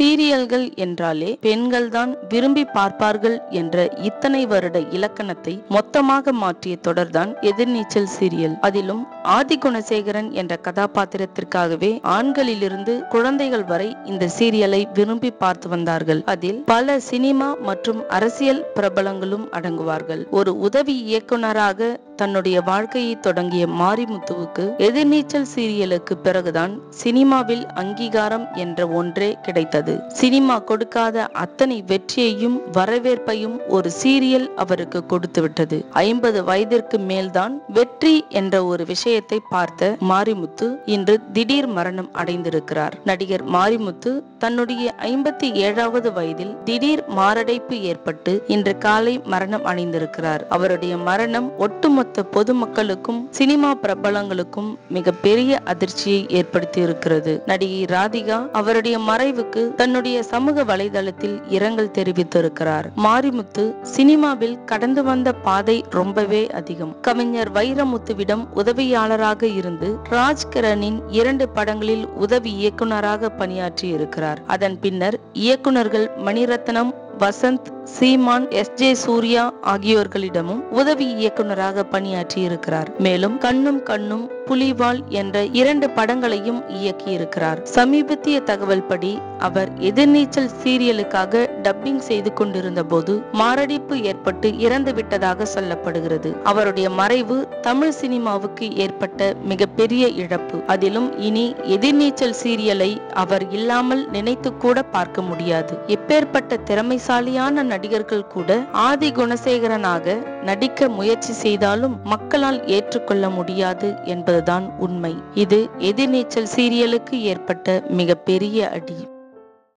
சீரியல்கள் என்றாலே பெண்கள்தான் விரும்பி பார்ப்பார்கள் என்ற இத்தனை வருட இலக்கணத்தை மொத்தமாக மாற்றிய தொடர்தான் எதிர்நீச்சல் சீரியல். அதிலும் ஆதி குணசேகரன் என்ற கதாபாத்திரத்திற்காகவே ஆண்களிலிருந்து குழந்தைகள் வரை இந்த சீரியலை விரும்பி பார்த்து வந்தார்கள். அதில் பல சினிமா மற்றும் அரசியல் பிரபலங்களும் அடங்குவார்கள். ஒரு உதவி இயக்குனராக தன்னுடைய வாழ்க்கையை தொடங்கிய மாரிமுத்துவுக்கு எதிர்நீச்சல் சீரியலுக்கு பிறகுதான் சினிமாவில் அங்கீகாரம் என்ற ஒன்றே கிடைத்தது. சினிமா கொடுக்காத அத்தனை வெற்றியையும் வரவேற்பையும் ஒரு சீரியல் அவருக்கு கொடுத்துவிட்டது. ஐம்பது வயதிற்கு மேல்தான் வெற்றி என்ற ஒரு விஷயத்தை பார்த்த மாரிமுத்து இன்று திடீர் மரணம் அடைந்திருக்கிறார். நடிகர் மாரிமுத்து தன்னுடைய ஐம்பத்தி ஏழாவது வயதில் திடீர் மாரடைப்பு ஏற்பட்டு இன்று காலை மரணம் அடைந்திருக்கிறார். அவருடைய மரணம் ஒட்டுமொத்த பொதுமக்களுக்கும் சினிமா பிரபலங்களுக்கும் மிக பெரிய அதிர்ச்சியை ஏற்படுத்தி இருக்கிறது நடிகை ராதிகா அவருடைய மறைவுக்கு தன்னுடைய சமூக வலைதளத்தில் இரங்கல் தெரிவித்திருக்கிறார். மாரிமுத்து சினிமாவில் கடந்து வந்த பாதை ரொம்பவே அதிகம். கவிஞர் வைரமுத்துவிடம் உதவியாக உதவியாளராக இருந்து ராஜ்கிரனின் இரண்டு படங்களில் உதவி இயக்குநராக பணியாற்றி இருக்கிறார் அதன் பின்னர் இயக்குநர்கள் மணிரத்னம் வசந்த் சீமான் எஸ் ஜே சூர்யா ஆகியோர்களிடமும் உதவி இயக்குநராக பணியாற்றி இருக்கிறார் மேலும் கண்ணும் கண்ணும் புலிவால் என்ற இரண்டு படங்களையும் இயக்கியிருக்கிறார். சமீபத்திய தகவல் படி அவர் எதிர்நீச்சல் சீரியலுக்காக டப்பிங் செய்து கொண்டிருந்த போது மாரடைப்பு ஏற்பட்டு இறந்து விட்டதாக சொல்லப்படுகிறது. அவருடைய மறைவு தமிழ் சினிமாவுக்கு ஏற்பட்ட மிகப்பெரிய இழப்பு. அதிலும் இனி எதிர்நீச்சல் சீரியலை அவர் இல்லாமல் நினைத்து கூட பார்க்க முடியாது. எப்பேற்பட்ட திறமைசாலியான நடிகர்கள் கூட ஆதி குணசேகரனாக நடிக்க முயற்சி செய்தாலும் மக்களால் ஏற்றுக்கொள்ள முடியாது என்பதுதான் உண்மை. இது எதிர்நீச்சல் சீரியலுக்கு ஏற்பட்ட மிகப்பெரிய அடி.